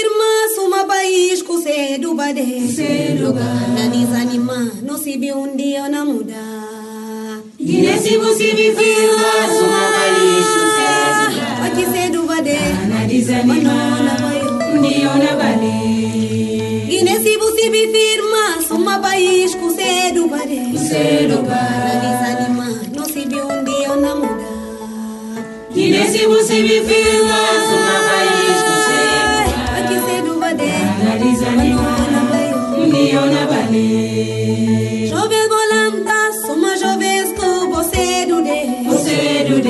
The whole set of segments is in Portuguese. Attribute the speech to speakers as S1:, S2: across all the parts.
S1: Irmã suma país com cedo bade Cedo
S2: Nani
S1: zanima no sibi um dia na muda.
S2: Guiné se você me firma suma país
S1: com cedo Aqui cedo bade
S2: na
S1: zanima
S2: um dia na
S1: bade
S2: Guiné se você me firma suma país
S1: com cedo bade Cedo Nani
S2: zanima no um dia na
S1: muda.
S2: Guiné se você me firma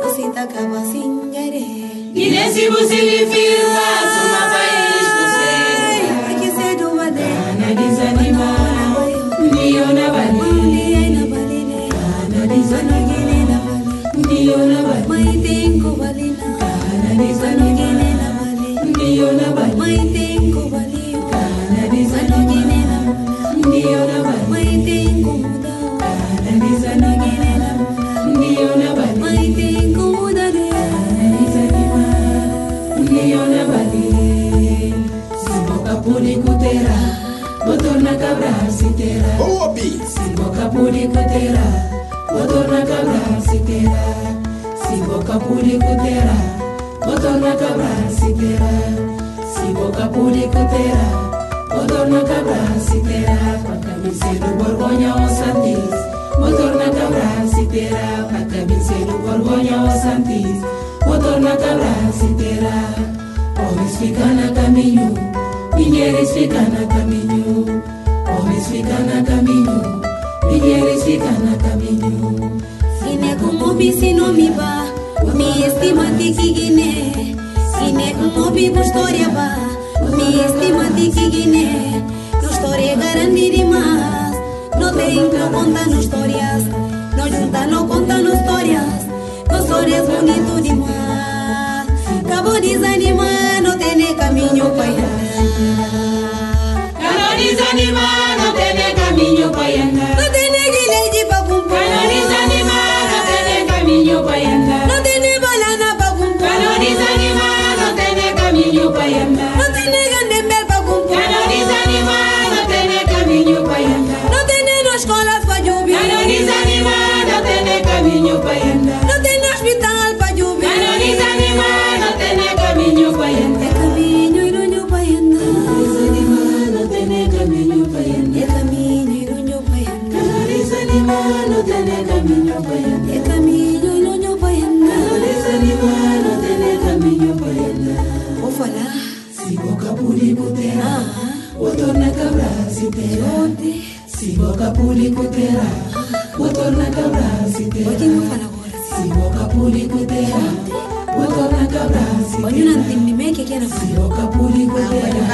S1: nosita kabasingerere. Yine
S2: si bu sili fil kutera.
S3: Oh, Owobi
S2: simboka pudi kutera. Motorna kabran sitera simboka pudi kutera. Motorna kabran sitera simboka pudi kutera. Motorna kabran sitera pakamisedu borgonya osantis. Motorna kabran sitera pakamisedu borgonya osantis. Motorna kabran sitera Oris fikana caminho, minheiros ficana caminho
S1: kana kaminyo sine kumobi sinomi ba mi estimati kigine sine kumobi bu storia ba mi estimati kigine tu storia garandiri mas no te inclo contando historias. No junta no nos histórias no histórias bonito demais. cabo desanimar no nem caminho para
S2: Canonizanima kapuli kutera wotona
S1: Si
S2: siboka puli kutera
S1: wotona Si
S2: siboka puli kutera
S1: wotona
S2: Si siboka puli kutera